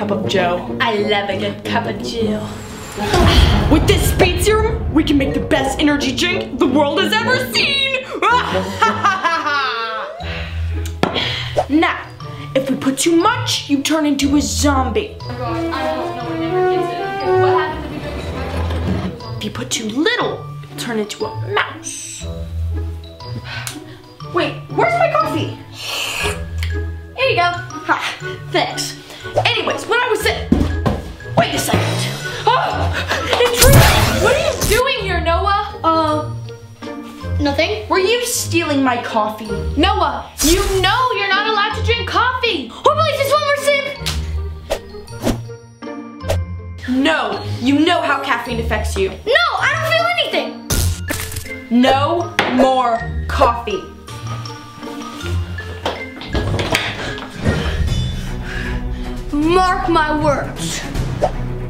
cup of joe. I love a good cup of joe. With this speed serum, we can make the best energy drink the world has ever seen! now, if we put too much, you turn into a zombie. Oh gosh, I don't know when never gets it. Okay, what happens if we drink too much? If you put too little, you'll turn into a mouse. Wait, where's my coffee? Here you go. Ha, thanks. Anyways, when I was saying, wait a second. Oh, it's real. What are you doing here, Noah? Uh, nothing. Were you stealing my coffee? Noah, you know you're not allowed to drink coffee. Oh, please, just one more sip. No, you know how caffeine affects you. No, I don't feel anything. No more coffee. Mark my words.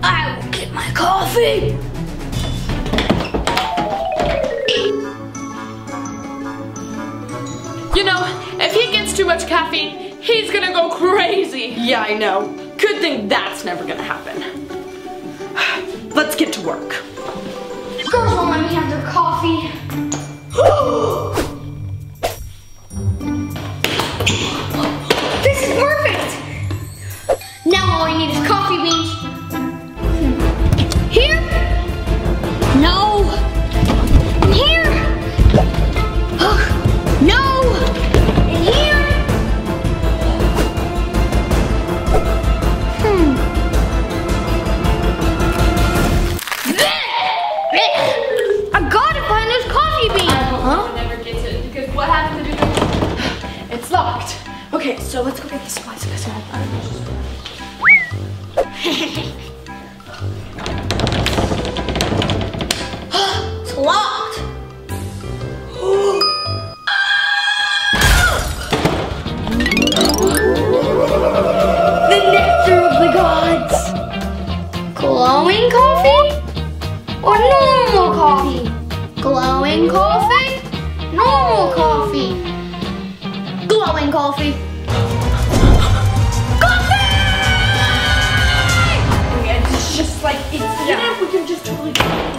I will get my coffee. You know, if he gets too much caffeine, he's gonna go crazy. Yeah, I know. Good thing that's never gonna happen. Let's get to work. Girls won't let me have their coffee. Okay, so let's go get the supplies.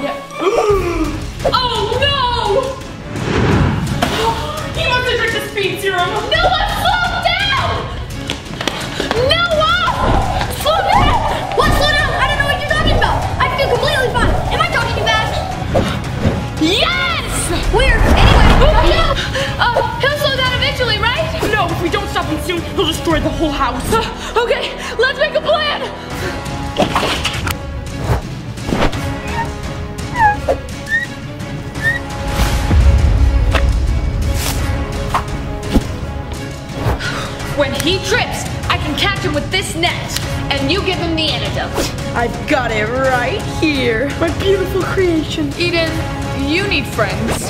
Yeah. Oh no! He wants to drink the speed serum. Noah, slow down! Noah! Slow down! What? Slow down! I don't know what you're talking about. I feel completely fine. Am I talking too fast? Yes! Weird. Anyway, Yeah. Uh, he'll slow down eventually, right? No, if we don't stop him soon, he'll destroy the whole house. Uh, okay, I've got it right here. My beautiful creation. Eden, you need friends.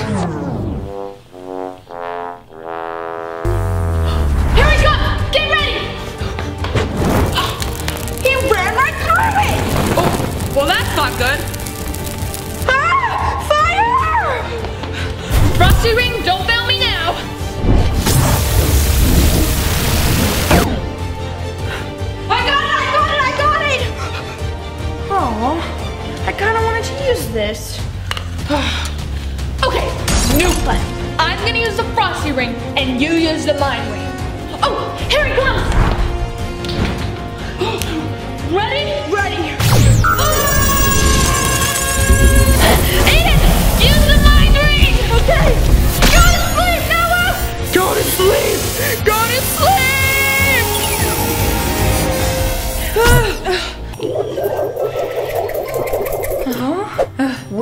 Here we come! Get ready! He ran right through it. Oh, well that's not good. Ah, fire! Frosty Ring, don't Oh, I kind of wanted to use this. Okay, new plan. I'm gonna use the Frosty Ring, and you use the Mind Ring. Oh, here he comes! Ready?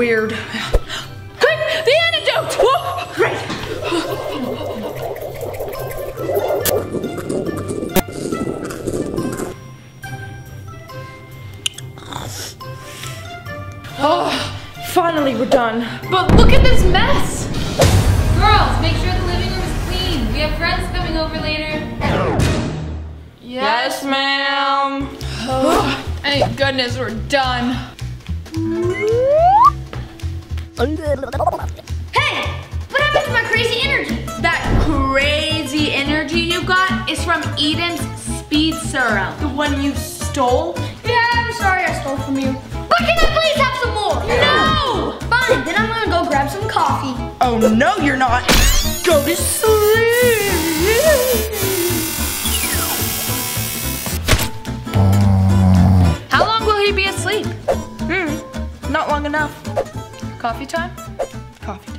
Weird. Quick, the antidote! Whoa. Oh, finally we're done. But look at this mess! Girls, make sure the living room is clean. We have friends coming over later. Yes, ma'am. Oh, Thank goodness we're done. Hey, what happened to my crazy energy? That crazy energy you got is from Eden's speed serum. The one you stole? Yeah, I'm sorry I stole from you. But can I please have some more? No! Fine, then I'm gonna go grab some coffee. Oh, no, you're not. Go to sleep. Coffee time? Coffee time.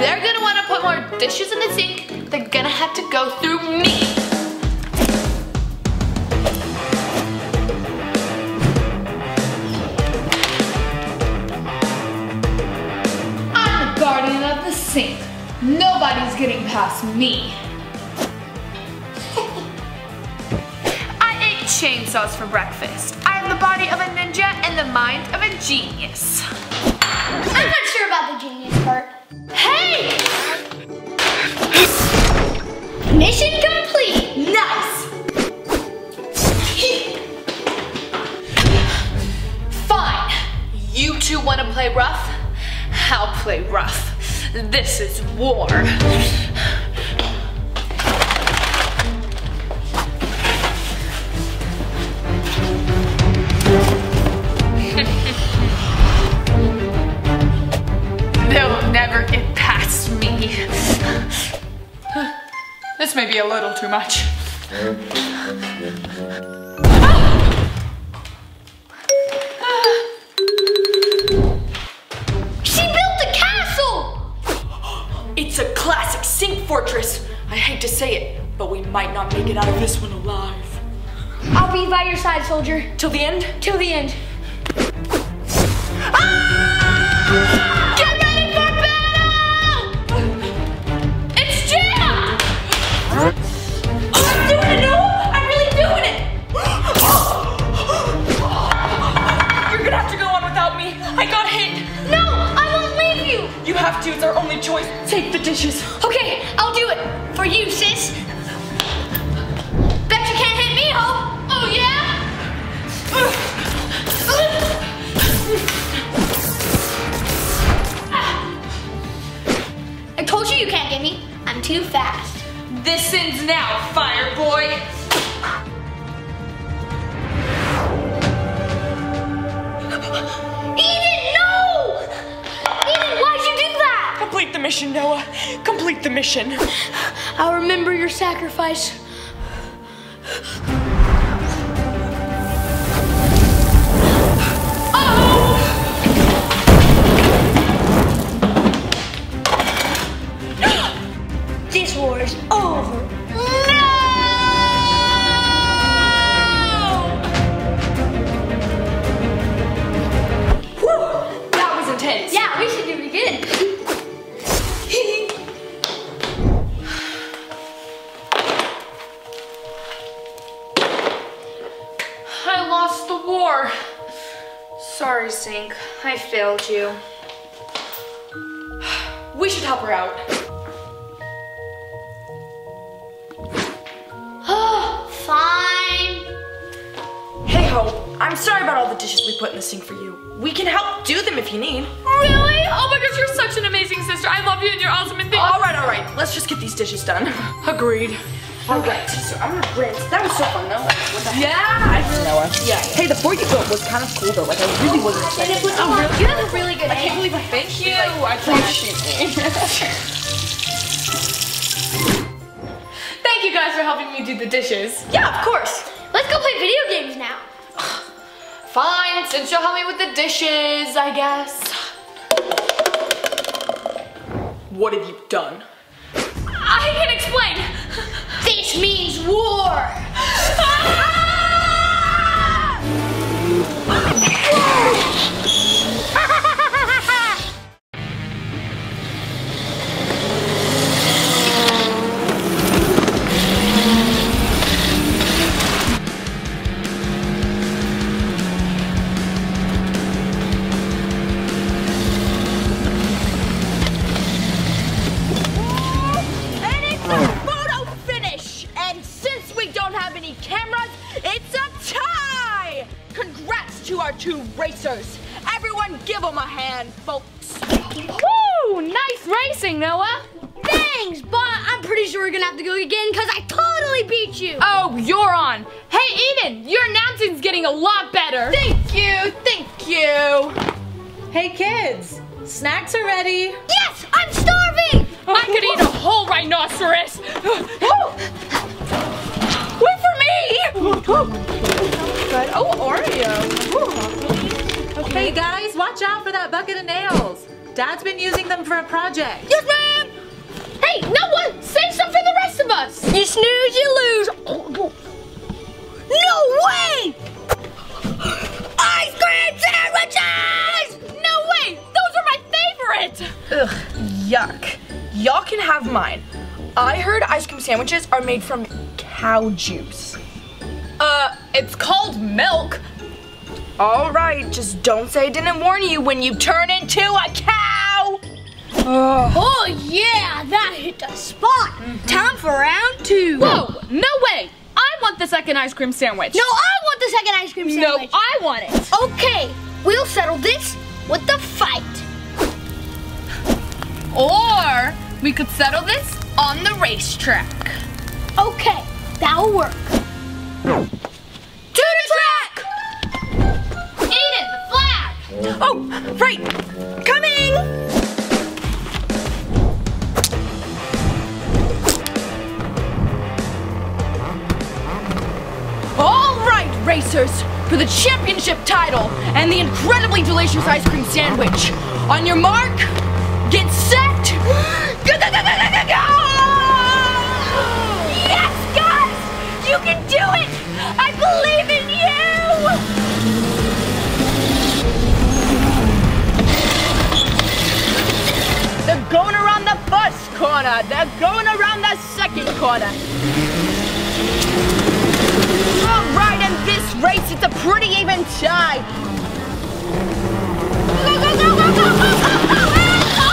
They're gonna wanna put more dishes in the sink, they're gonna have to go through me! I'm the guardian of the sink. Nobody's getting past me. I ate chainsaws for breakfast. I have the body of a ninja and the mind of a genius. I'm not sure about the genius part. Hey! Mission complete. Nice! Fine. You two want to play rough? I'll play rough. This is war. Too much. She built a castle. It's a classic sink fortress. I hate to say it, but we might not make it out of this one alive. I'll be by your side, soldier. Till the end? Till the end. Get It's our only choice. Take the dishes. Okay, I'll do it. For you, sis. Bet you can't hit me, Hope. Oh yeah? I told you you can't get me. I'm too fast. This ends now, fire boy. Eden, no! Mission, Noah. Complete the mission. I'll remember your sacrifice. This war is over. That was intense. Yeah, we should do it again. Sink. I failed you. We should help her out. Oh, fine. Hey, Hope. I'm sorry about all the dishes we put in the sink for you. We can help do them if you need. Really? Oh my gosh, you're such an amazing sister. I love you and you're awesome and thank All right, all right. Let's just get these dishes done. Agreed. All right, so I'm gonna rinse. That was so fun, though. What? Yeah, I Noah. Yeah. Hey, the board you built was kind of cool, though. Like I really wasn't expecting. that. Oh, you have a really good I can't believe I Thank you. I appreciate me. Thank you guys for helping me do the dishes. Yeah, of course. Let's go play video games now. Fine, since you'll help me with the dishes, I guess. What have you done? I can explain. Two racers. Everyone give them a hand, folks. Woo! Nice racing, Noah. Thanks, but I'm pretty sure we're gonna have to go again because I totally beat you. Oh, you're on. Hey, Eden, your announcing's getting a lot better. Thank you, thank you. Hey kids, snacks are ready. Yes, I'm starving. Oh, I could eat a whole rhinoceros. Wait for me. Good. Oh, Oreo. Hey guys, watch out for that bucket of nails. Dad's been using them for a project. Yes, ma'am. Hey, Noah, save some for the rest of us. You snooze, you lose. No way! Ice cream sandwiches! No way, those are my favorite. Ugh, yuck. Y'all can have mine. I heard ice cream sandwiches are made from cow juice. Uh, it's called milk. All right, just don't say I didn't warn you when you turn into a cow. Ugh. Oh yeah, that hit the spot. Mm-hmm. Time for round two. Whoa, no way. I want the second ice cream sandwich. No, I want the second ice cream sandwich. No. I want it. Okay, we'll settle this with the fight. Or we could settle this on the racetrack. Okay, that'll work. Oh, right. Coming! All right, racers, for the championship title and the incredibly delicious ice cream sandwich. On your mark, get set, go, go, go, go, go, go! Yes, guys! You can do it! Going around the first corner. They're going around the second corner. All right, in this race, it's a pretty even tie. Go, go, go, go, go, go, go, go, go.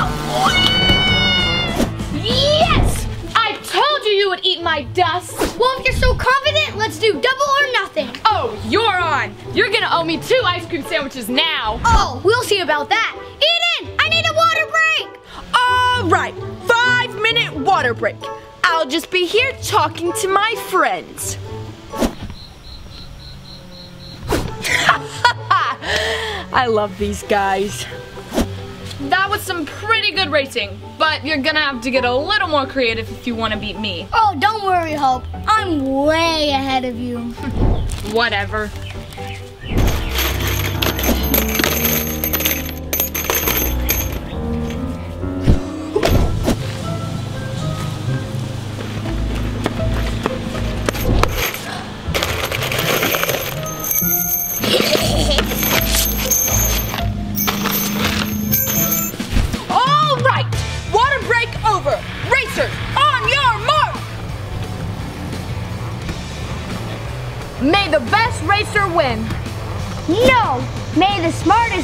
Yes! I told you you would eat my dust. Well, if you're so confident, let's do double or nothing. Oh, you're on. You're gonna owe me two ice cream sandwiches now. Oh, we'll see about that. Eden, All right, five minute water break. I'll just be here talking to my friends. I love these guys. That was some pretty good racing, but you're gonna have to get a little more creative if you want to beat me. Oh, don't worry, Hope. I'm way ahead of you. Whatever.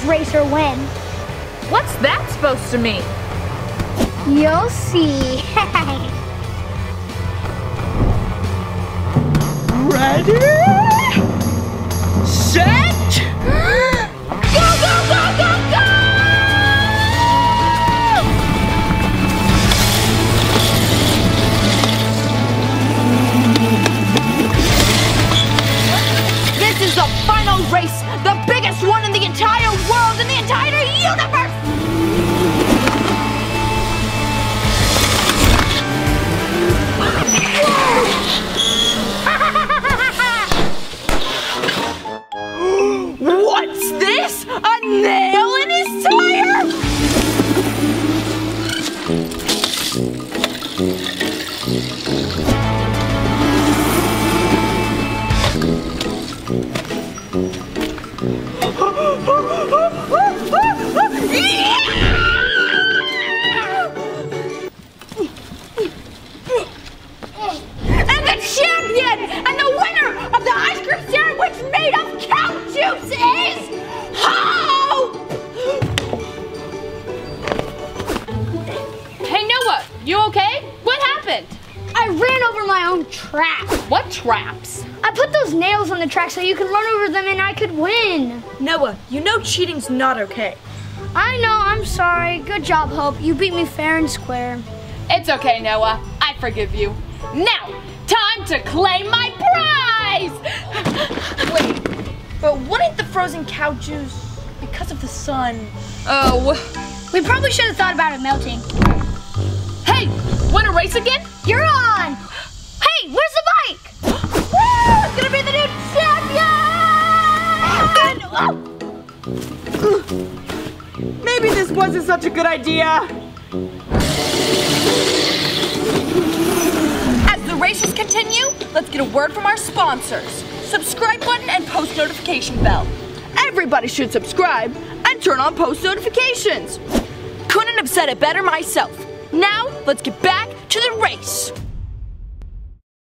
The smartest racer win. What's that supposed to mean? You'll see. Ready? My own trap. What traps? I put those nails on the track so you could run over them and I could win. Noah, you know cheating's not okay. I know, I'm sorry. Good job, Hope. You beat me fair and square. It's okay, Noah. I forgive you. Now, time to claim my prize! Wait, but wouldn't the frozen cow juice, because of the sun? Oh. We probably should have thought about it melting. Wanna race again? You're on! Hey, where's the bike? Woo! It's gonna be the new champion! Maybe this wasn't such a good idea. As the races continue, let's get a word from our sponsors. Subscribe button and post notification bell. Everybody should subscribe and turn on post notifications. Couldn't have said it better myself. Now, let's get back to the race.